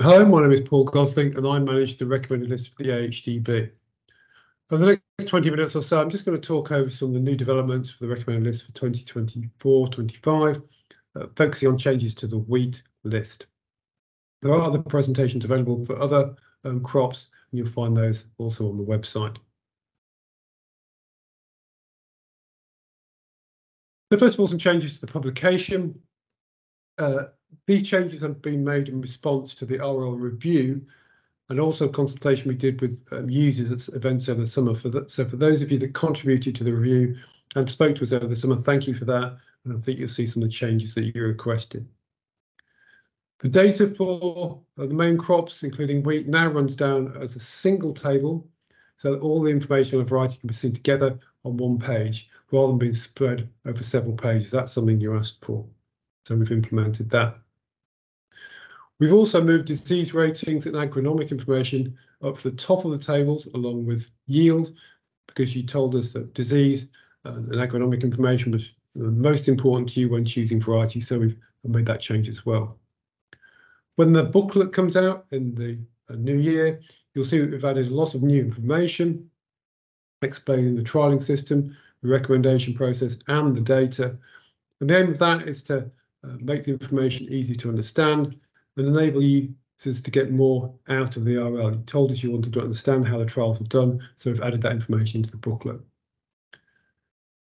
Hi, my name is Paul Gosling, and I manage the recommended list for the AHDB. Over the next 20 minutes or so, I'm just going to talk over some of the new developments for the recommended list for 2024-25, uh, focusing on changes to the wheat list. There are other presentations available for other um, crops, and you'll find those also on the website. So first of all, some changes to the publication. Uh, these changes have been made in response to the RL review and also consultation we did with um, users at events over the summer. For so for those of you that contributed to the review and spoke to us over the summer, thank you for that. And I think you'll see some of the changes that you requested. The data for the main crops, including wheat, now runs down as a single table, so that all the information on a variety can be seen together on one page, rather than being spread over several pages. That's something you asked for. So we've implemented that. We've also moved disease ratings and agronomic information up to the top of the tables along with yield because you told us that disease and agronomic information was most important to you when choosing variety. So we've made that change as well. When the booklet comes out in the uh, new year, you'll see that we've added a lot of new information explaining the trialing system, the recommendation process and the data. And the aim of that is to uh, make the information easy to understand and enable users to get more out of the RL. You told us you wanted to understand how the trials were done, so we've added that information into the booklet.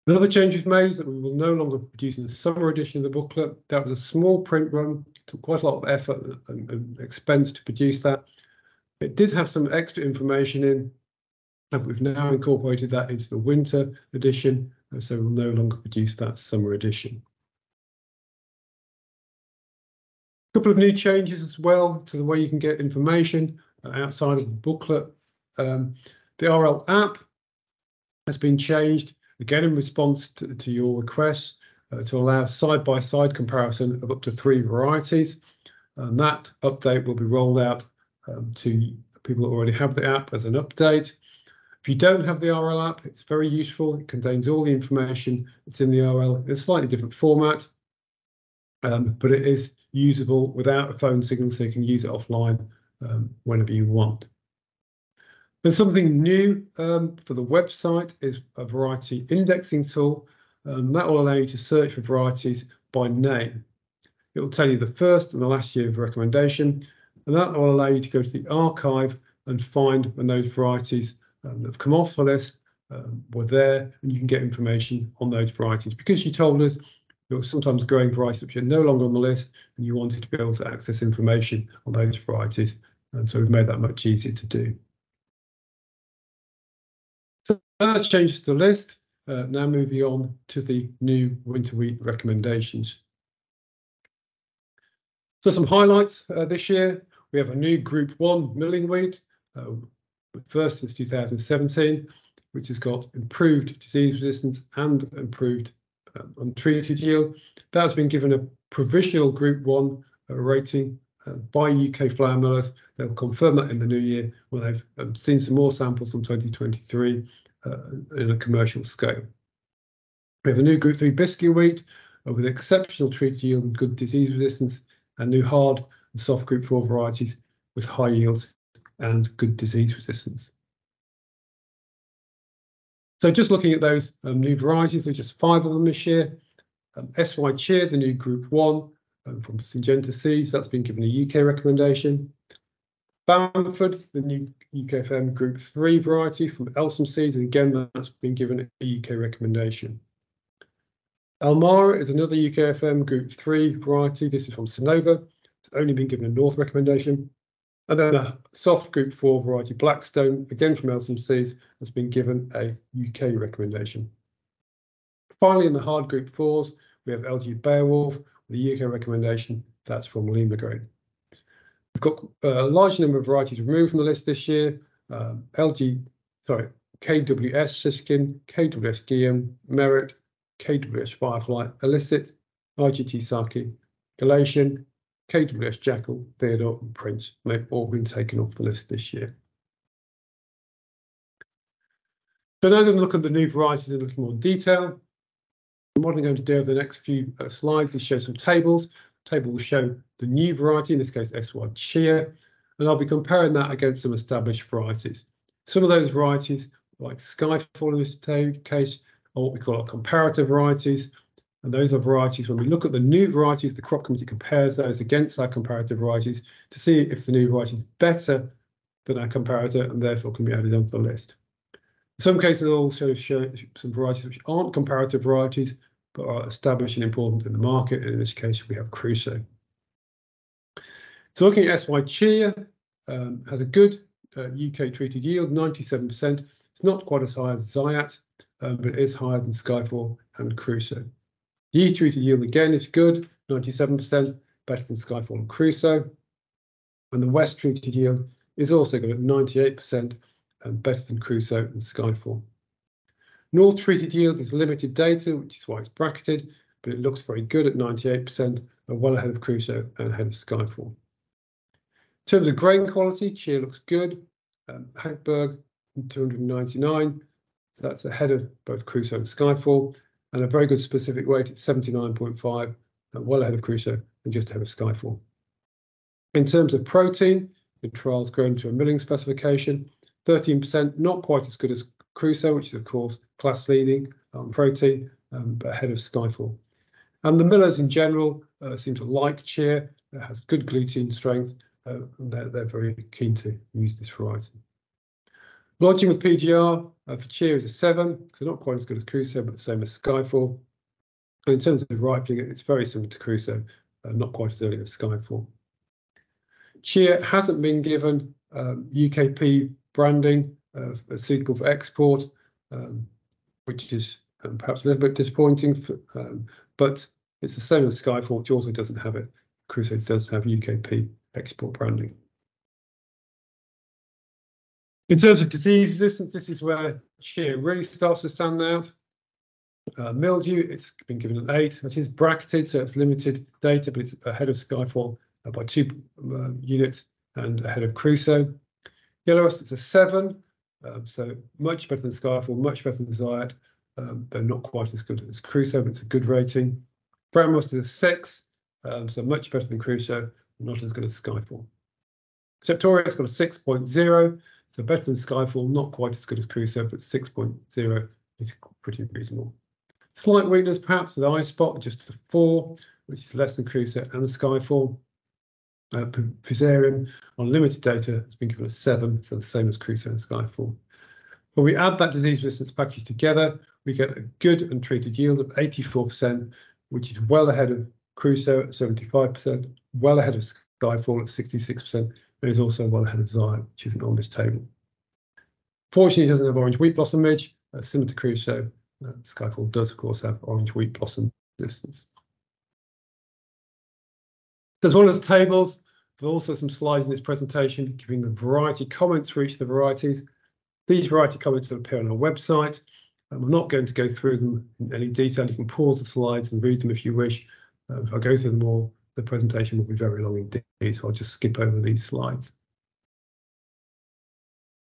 Another change we've made is that we will no longer be producing the summer edition of the booklet. That was a small print run, took quite a lot of effort and, and expense to produce that. It did have some extra information in, and we've now incorporated that into the winter edition, so we'll no longer produce that summer edition. Couple of new changes as well to the way you can get information uh, outside of the booklet. Um, the RL app has been changed again in response to, to your requests uh, to allow side-by-side -side comparison of up to three varieties. And that update will be rolled out um, to people that already have the app as an update. If you don't have the RL app, it's very useful. It contains all the information that's in the RL in a slightly different format, um, but it is usable without a phone signal, so you can use it offline um, whenever you want. There's something new um, for the website is a variety indexing tool. Um, that will allow you to search for varieties by name. It will tell you the first and the last year of recommendation, and that will allow you to go to the archive and find when those varieties um, that have come off the list um, were there, and you can get information on those varieties. Because you told us you're sometimes growing varieties which are no longer on the list and you wanted to be able to access information on those varieties. And so we've made that much easier to do. So that's changes to the list. Uh, now moving on to the new winter wheat recommendations. So some highlights uh, this year. We have a new Group 1 milling wheat, uh, first since 2017, which has got improved disease resistance and improved untreated um, yield. That has been given a provisional Group 1 uh, rating uh, by UK flour millers. They'll confirm that in the new year when they've um, seen some more samples from 2023 uh, in a commercial scale. We have a new Group 3 biscuit wheat with exceptional treated yield and good disease resistance, and new hard and soft Group 4 varieties with high yields and good disease resistance. So just looking at those um, new varieties, there's just five of them this year. Um, SY Cheer, the new Group 1 um, from Syngenta Seeds, that's been given a UK recommendation. Bamford, the new UKFM Group 3 variety from Elsom Seeds, and again, that's been given a UK recommendation. Almara is another UKFM Group 3 variety. This is from Senova. It's only been given a North recommendation. And then a soft group 4 variety Blackstone, again from Seeds, has been given a UK recommendation. Finally, in the hard group 4s, we have LG Beowulf, the UK recommendation, that's from Limagrain. We've got uh, a large number of varieties removed from the list this year. Um, LG, sorry, KWS Siskin, KWS Guillaume, Merit, KWS Firefly, Illicit, RGT Saki, Galatian, KWS Jackal, Theodore and Prince, and they've all been taken off the list this year. So now I'm going to look at the new varieties in a little more detail. And what I'm going to do over the next few uh, slides is show some tables table will show the new variety, in this case SY Cheer, and I'll be comparing that against some established varieties. Some of those varieties, like Skyfall in this case, are what we call our comparative varieties. And those are varieties, when we look at the new varieties, the crop committee compares those against our comparative varieties to see if the new variety is better than our comparator and therefore can be added onto the list. In some cases, also show some varieties which aren't comparative varieties, but are established and important in the market. And in this case, we have Crusoe. So looking at SY Cheer, um, has a good uh, UK treated yield, 97%. It's not quite as high as Zyatt, um, but it is higher than Skyfall and Crusoe. The E treated yield again is good, 97%, better than Skyfall and Crusoe. And the West treated yield is also good at 98%, and better than Crusoe and Skyfall. North treated yield is limited data, which is why it's bracketed, but it looks very good at 98% and well ahead of Crusoe and ahead of Skyfall. In terms of grain quality, Cheer looks good. Um, Hagberg 299, so that's ahead of both Crusoe and Skyfall, and a very good specific weight at 79.5, well ahead of Crusoe and just ahead of Skyfall. In terms of protein, the trial's grown to a milling specification, 13%, not quite as good as Crusoe, which is of course class leading on protein, um, but ahead of Skyfall. And the millers in general uh, seem to like Cheer. It has good gluten strength. Uh, they're, they're very keen to use this variety. Lodging with PGR uh, for Cheer is a 7, so not quite as good as Crusoe, but the same as Skyfall. And in terms of ripening, it's very similar to Crusoe, uh, not quite as early as Skyfall. Cheer hasn't been given um, UKP branding uh, suitable for export, um, which is um, perhaps a little bit disappointing, for, um, but it's the same as Skyfall, which also doesn't have it. Crusoe does have UKP export branding. In terms of disease resistance, this is where Cheer really starts to stand out. Uh, mildew, it's been given an 8. It is bracketed, so it's limited data, but it's ahead of Skyfall uh, by two uh, units and ahead of Crusoe. Yellow rust, it's a 7, um, so much better than Skyfall, much better than Zyatt, um, but not quite as good as Crusoe, but it's a good rating. Brown rust is a 6, um, so much better than Crusoe, not as good as Skyfall. Septoria's got a 6.0, so better than Skyfall, not quite as good as Crusoe, but 6.0 is pretty reasonable. Slight weakness perhaps with eye spot, just a 4, which is less than Crusoe and the Skyfall. Uh, Fusarium on limited data has been given a 7, so the same as Crusoe and Skyfall. When we add that disease resistance package together, we get a good and treated yield of 84%, which is well ahead of Crusoe at 75%, well ahead of Skyfall at 66%, but is also well ahead of Zion, which isn't on this table. Fortunately, it doesn't have orange wheat blossom midge, uh, similar to Crusoe. Uh, Skyfall does, of course, have orange wheat blossom resistance. As well as tables, there's also some slides in this presentation giving the variety comments for each of the varieties. These variety comments will appear on our website. Um, I'm not going to go through them in any detail. You can pause the slides and read them if you wish. Uh, if I go through them all, the presentation will be very long indeed, so I'll just skip over these slides.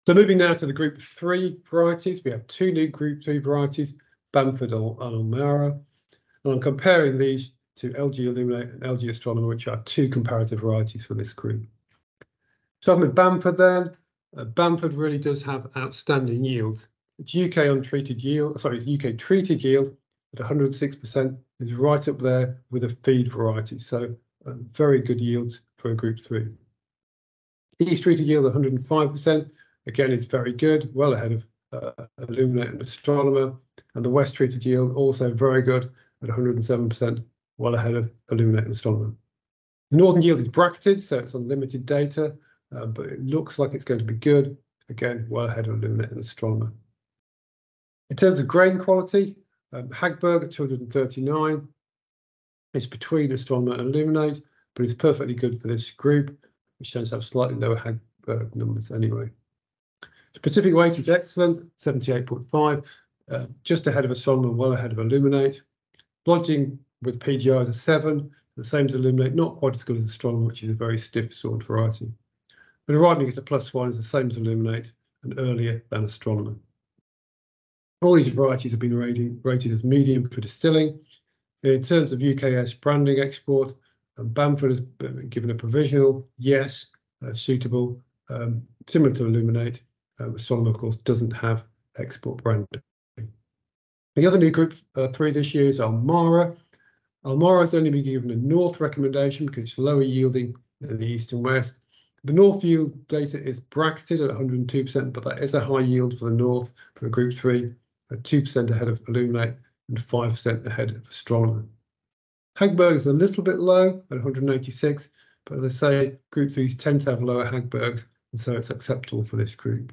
So moving now to the group three varieties, we have two new group two varieties, Bamford and Almara. And I'm comparing these to LG Illuminate and LG Astronomer, which are two comparative varieties for this group. Starting with Bamford then, uh, Bamford really does have outstanding yields. Its UK untreated yield, sorry, UK treated yield at 106% is right up there with a feed variety. So very good yields for a group three. East treated yield 105%. Again, it's very good, well ahead of uh, Illuminate and Astronomer. And the West treated yield also very good at 107%, well ahead of Illuminate and Astronomer. Northern yield is bracketed, so it's on limited data, uh, but it looks like it's going to be good. Again, well ahead of Illuminate and Astronomer. In terms of grain quality, um, Hagberg at 239 is between Astronomer and Illuminate, but it's perfectly good for this group, which tends to have slightly lower Hagberg numbers anyway. Specific weight is excellent, 78.5, uh, just ahead of Astronomer, well ahead of Illuminate. Lodging with PGR is a 7, the same as Illuminate, not quite as good as Astronomer, which is a very stiff strawed variety. But ripening is a plus 1, is the same as Illuminate and earlier than Astronomer. All these varieties have been rated, rated as medium for distilling. In terms of UKS branding export, Bamford has been given a provisional yes, uh, suitable, um, similar to Illuminate. Uh, Astronomer, of course, doesn't have export branding. The other new group uh, three this year is Almara. Almara has only been given a north recommendation because it's lower yielding than the east and west. The north yield data is bracketed at 102%, but that is a high yield for the north for group three, 2% ahead of Illuminate and 5% ahead of Astronomer. Hagberg is a little bit low at 186, but as I say, group threes tend to have lower Hagbergs, and so it's acceptable for this group.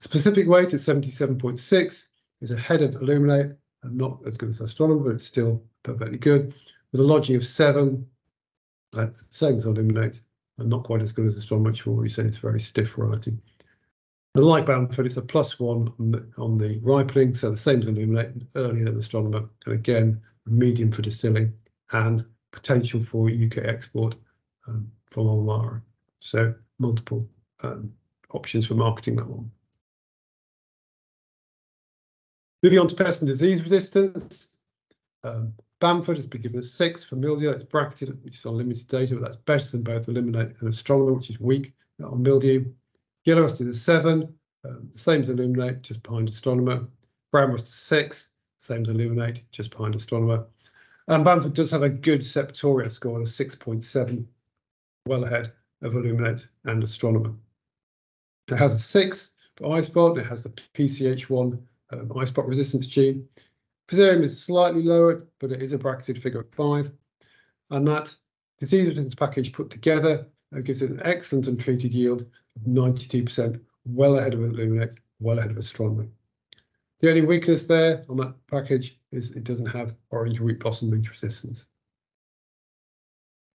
Specific weight at 77.6 is ahead of Illuminate and not as good as Astronomer, but it's still perfectly good. With a lodging of seven, uh, same as Illuminate, and not quite as good as Astronomer, which we already said it's very stiff variety. And like Bamford, it's a plus one on the, ripening, so the same as Illuminate, earlier than Astronomer, and again, medium for distilling and potential for UK export um, from Almara. So multiple um, options for marketing that one. Moving on to pest and disease resistance. Um, Bamford has been given a six for mildew. It's bracketed, which is on limited data, but that's better than both Illuminate and Astronomer, which is weak on mildew. Yellow rust is a seven, um, same as Illuminate, just behind Astronomer. Brown rust is six, same as Illuminate, just behind Astronomer. And Bamford does have a good Septoria score of 6.7, well ahead of Illuminate and Astronomer. It has a six for eyespot. It has the PCH1 um, eyespot resistance gene. Fusarium is slightly lower, but it is a bracketed figure of five. And that disease package put together uh, gives it an excellent untreated yield 92%, well ahead of Illuminate, well ahead of Astronomer. The only weakness there on that package is it doesn't have orange root blossom leaf resistance.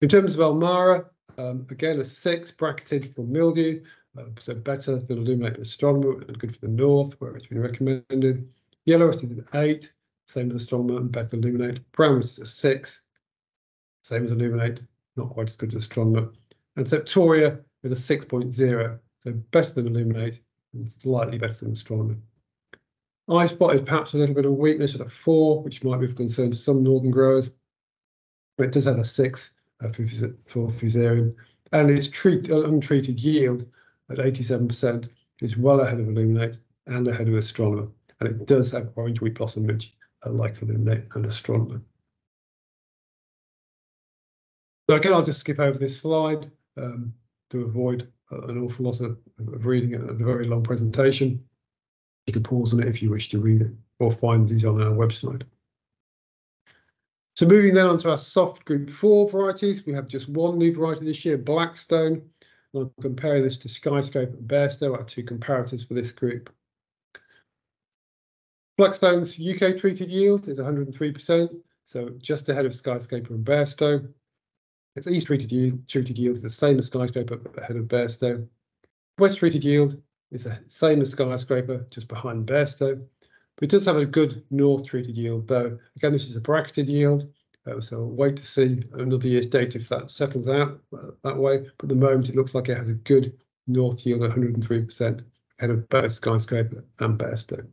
In terms of Almara, um, again, a six bracketed for mildew, uh, so better than Illuminate and Astronomer and good for the north, where it's been recommended. Yellow is an eight, same as Astronomer and better than Illuminate. Brown is a six, same as Illuminate, not quite as good as Astronomer. And Septoria with a 6.0, so better than Illuminate and slightly better than Astronomer. eyespot is perhaps a little bit of weakness at a four, which might be of concern to some northern growers. But it does have a six uh, for, for Fusarium, and its treat, uh, untreated yield at 87% is well ahead of Illuminate and ahead of Astronomer, and it does have orange wheat blossom midge uh, like Illuminate and Astronomer. So again, I'll just skip over this slide um, to avoid uh, an awful lot of, of reading a very long presentation. You can pause on it if you wish to read it or find these on our website. So moving then on to our soft group four varieties, we have just one new variety this year, Blackstone. And I'm comparing this to Skyscraper and Bairstow, our two comparators for this group. Blackstone's UK treated yield is 103%, so just ahead of Skyscape and Bairstow. Its East treated yield, treated yield is the same as Skyscraper, but ahead of Bairstow. West treated yield is the same as Skyscraper, just behind Bairstow. But it does have a good North treated yield, though. Again, this is a bracketed yield, uh, so we'll wait to see another year's data if that settles out uh, that way. But at the moment, it looks like it has a good North yield, 103%, ahead of both Skyscraper and Bairstow. In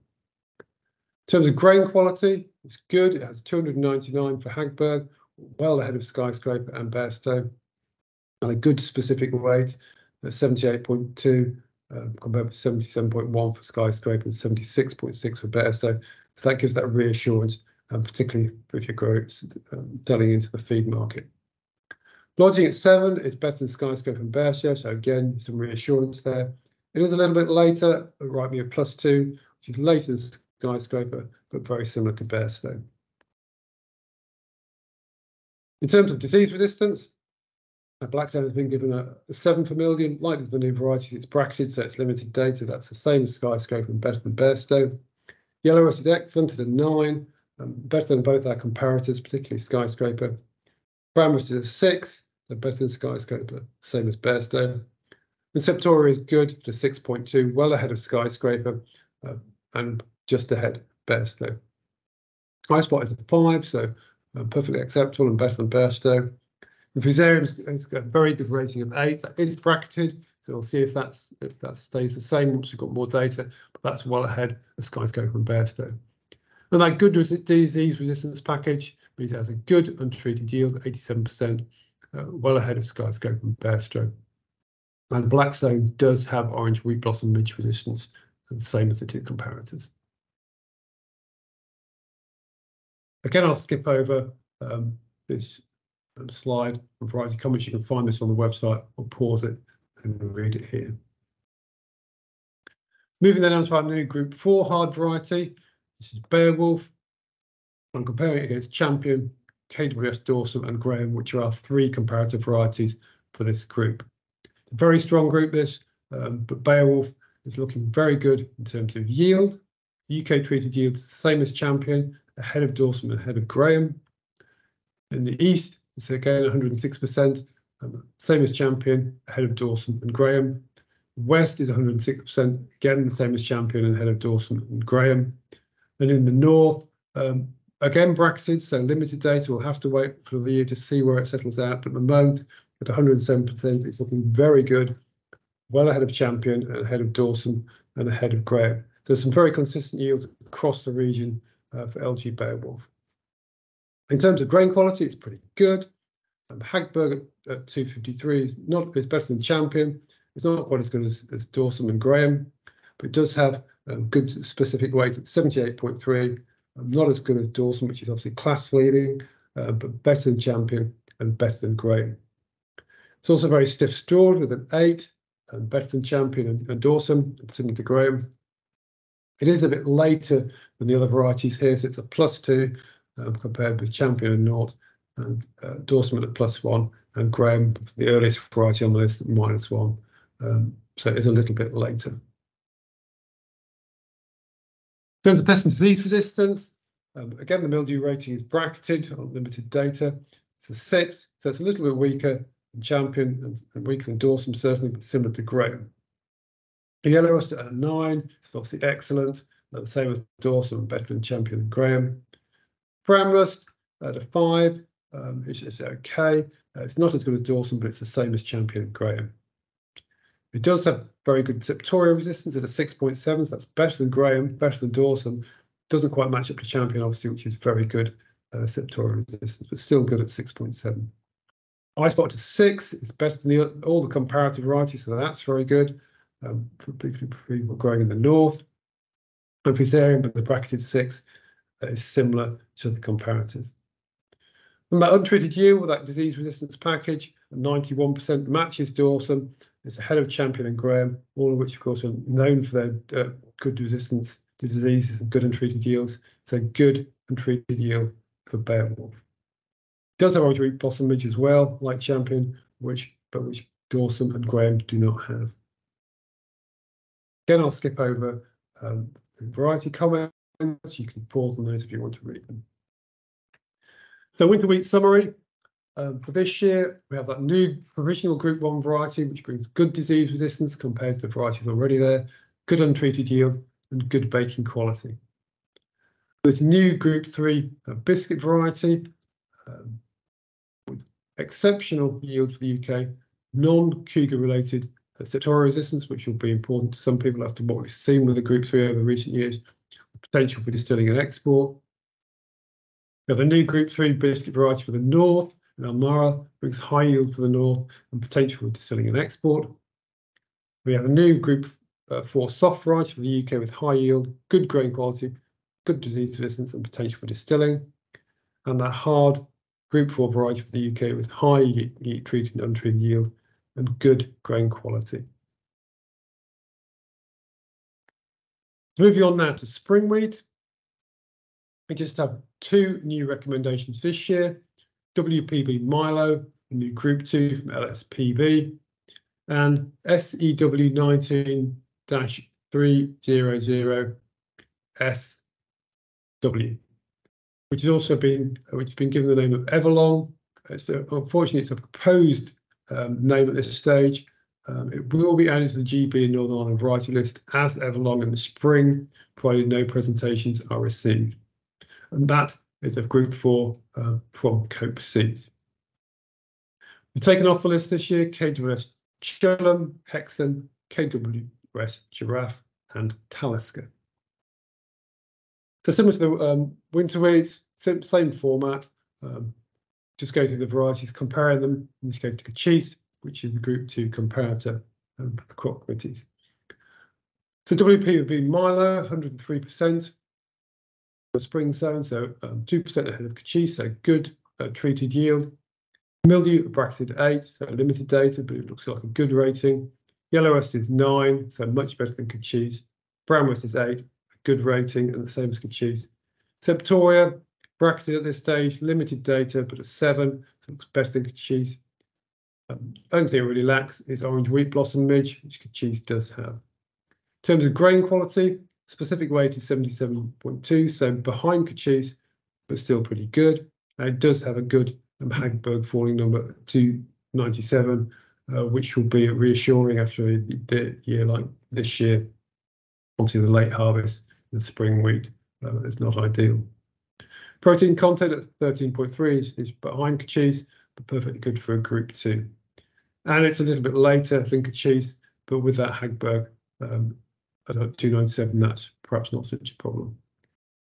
terms of grain quality, it's good. It has 299 for Hagberg, well ahead of Skyscraper and Bairstow, and a good specific weight at 78.2 uh, compared with 77.1 for Skyscraper and 76.6 for Bairstow. So that gives that reassurance, um, particularly if you're growing, um, delving into the feed market. Lodging at seven is better than Skyscraper and Bairstow, so again, some reassurance there. It is a little bit later, right me a plus two, which is later than Skyscraper, but very similar to Bairstow. In terms of disease resistance, Blackstone has been given a, a 7 per million. Like the new varieties, it's bracketed, so it's limited data. That's the same as Skyscraper and better than Bairstow. Yellow Rust is excellent at a 9, um, better than both our comparators, particularly Skyscraper. Brown Rust is a 6, so better than Skyscraper, same as Bairstow. And Septoria is good at 6.2, well ahead of Skyscraper uh, and just ahead Bairstow. eyespot is a 5, so perfectly acceptable and better than Bairstow. The Fusarium has got a very good rating of eight. That is bracketed, so we'll see if that's if that stays the same once we've got more data. But that's well ahead of Skyscraper and Bairstow. And that good disease resistance package means It has a good untreated yield, 87%, uh, well ahead of Skyscraper and Bairstow. And Blackstone does have orange wheat blossom midge resistance, the same as the two comparators. Again, I'll skip over um, this um, slide on variety comments. You can find this on the website. I'll pause it and read it here. Moving then on to our new group four hard variety. This is Beowulf. I'm comparing it against Champion, KWS Dawson and Graham, which are our three comparative varieties for this group. Very strong group this, um, but Beowulf is looking very good in terms of yield. UK treated yield the same as Champion, ahead of Dawson and ahead of Graham. In the East, it's again 106%, um, same as Champion, ahead of Dawson and Graham. West is 106%, again the same as Champion and ahead of Dawson and Graham. And in the North, um, again bracketed, so limited data. We'll have to wait for the year to see where it settles out. But at the moment, at 107%, it's looking very good, well ahead of Champion and ahead of Dawson and ahead of Graham. There's some very consistent yields across the region uh, for LG Beowulf. In terms of grain quality, it's pretty good. Um, Hagberg at, at 253 is not is better than Champion. It's not quite as good as, as Dawson and Graham, but it does have um, good specific weight at 78.3. Um, not as good as Dawson, which is obviously class leading, uh, but better than Champion and better than Graham. It's also very stiff strawed with an 8, and better than Champion and, and Dawson, and similar to Graham. It is a bit later than the other varieties here, so it's a plus 2 um, compared with Champion and Naught, and uh, at plus 1, and Graham, the earliest variety on the list, minus 1. Um, so it is a little bit later. In terms of pest and disease resistance, um, again, the mildew rating is bracketed on limited data. It's a 6, so it's a little bit weaker than Champion and, and weaker than Dawson, certainly, but similar to Graham. Rust at a 9, it's obviously excellent, the same as Dawson, better than Champion Graham. Brown rust at a 5, um, it's, it's okay. Uh, it's not as good as Dawson, but it's the same as Champion Graham. It does have very good septoria resistance at a 6.7, so that's better than Graham, better than Dawson. Doesn't quite match up to Champion, obviously, which is very good uh, resistance, but still good at 6.7. I spot to 6 is better than the, all the comparative varieties, so that's very good, um, for people growing in the north. And for Fusarium, but the bracketed 6 uh, is similar to the comparators. And that untreated yield with that disease resistance package, 91% matches Dawson, it's ahead of Champion and Graham, all of which, of course, are known for their uh, good resistance to diseases and good untreated yields. So good untreated yield for Beowulf. Does have orange wheat blossom midge as well, like Champion, which but which Dawson and Graham do not have. Again, I'll skip over um, variety comments. You can pause on those if you want to read them. So winter wheat summary. Um, for this year, we have that new provisional Group 1 variety, which brings good disease resistance compared to the varieties already there, good untreated yield, and good baking quality. This new Group 3 uh, biscuit variety, um, with exceptional yield for the UK, non-Cougar related septoria resistance, which will be important to some people after what we've seen with the Group 3 over recent years, potential for distilling and export. We have a new Group 3 biscuit variety for the north, and Almara brings high yield for the north and potential for distilling and export. We have a new Group uh, 4 soft variety for the UK with high yield, good grain quality, good disease resistance and potential for distilling. And that hard Group 4 variety for the UK with high treated and untreated yield and good grain quality. Moving on now to spring wheat. We just have two new recommendations this year. WPB Milo, a new Group 2 from LSPB, and SEW 19 300 SW, which has also been which has been given the name of Everlong. It's a, unfortunately, it's a proposed name at this stage. Um, it will be added to the GB and Northern Ireland variety list as Everlong in the spring, provided no presentations are received. And that is of group four uh, from Cope Seeds. We've taken off the list this year KWS Chillum, Hexham, KWS Giraffe, and Talisker. So similar to the um, winter weeds, same, same format. Um, just go through the varieties, comparing them, in this case to Cochise, which is the group two comparator um, crop committees. So WP would be Milo, 103% for spring sown, so 2% um, ahead of Cochise, so good uh, treated yield. Mildew bracketed 8, so limited data, but it looks like a good rating. Yellow rust is 9, so much better than Cochise. Brown rust is 8, a good rating, and the same as Cochise. Septoria, bracketed at this stage, limited data, but a 7, so looks better than Cochise. Um, only thing it really lacks is orange wheat blossom midge, which Cochise does have. In terms of grain quality, specific weight is 77.2, so behind Cochise, but still pretty good. And it does have a good um, Hagberg falling number 297, uh, which will be reassuring after a year like this year. Obviously, the late harvest, the spring wheat uh, is not ideal. Protein content at 13.3 is, is behind Cochise, but perfectly good for a group two. And it's a little bit later than Cochise, but with that Hagberg um, at 297, that's perhaps not such a problem.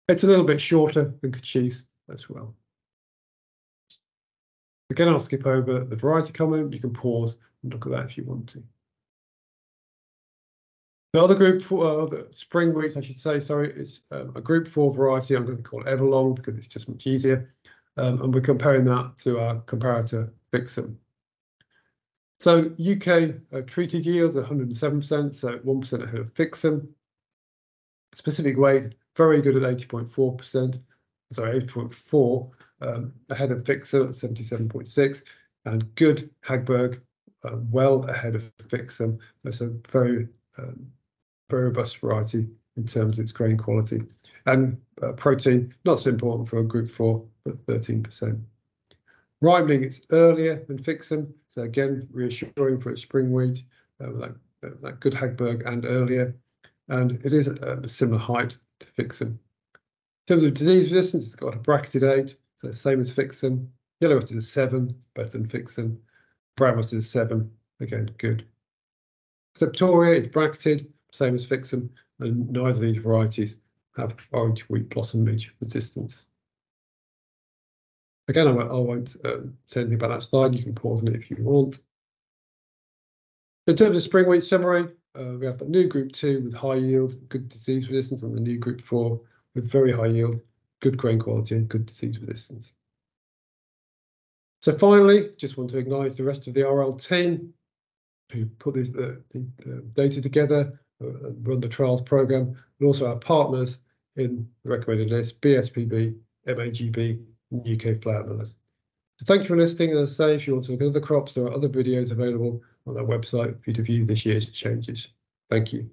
It's a little bit shorter than Cochise as well. Again, I'll skip over the variety comment. You can pause and look at that if you want to. The other group for uh, the spring wheat, I should say, sorry, is um, a group four variety. I'm going to call it Everlong because it's just much easier. Um, and we're comparing that to our comparator Fixum. So UK uh, treated yield 107%, so 1% ahead of Fixum. Specific weight, very good at 80.4%, sorry, 80.4, um, ahead of Fixum at 77.6, and good Hagberg, uh, well ahead of Fixum. That's a very, um, very robust variety in terms of its grain quality. And uh, protein, not so important for a group four, but 13%. Rimeling, it's earlier than Fixum, so again, reassuring for its spring wheat, uh, like, uh, like good Hagberg and earlier. And it is a, a similar height to Fixum. In terms of disease resistance, it's got a bracketed 8, so same as Fixum. Yellow rust is a 7, better than Fixum. Brown rust is a 7, again, good. Septoria, it's bracketed, same as Fixum, and neither of these varieties have orange wheat blossom midge resistance. Again, I won't, I won't um, say anything about that slide. You can pause on it if you want. In terms of spring wheat summary, uh, we have the new group two with high yield, good disease resistance, and the new group four with very high yield, good grain quality, and good disease resistance. So finally, just want to acknowledge the rest of the RL team who put uh, the, the data together, uh, Uh, run the trials program, and also our partners in the recommended list, BSPB, MAGB, UK flour millers. So thank you for listening. And as I say, if you want to look at other crops, there are other videos available on our website for you to view this year's changes. Thank you.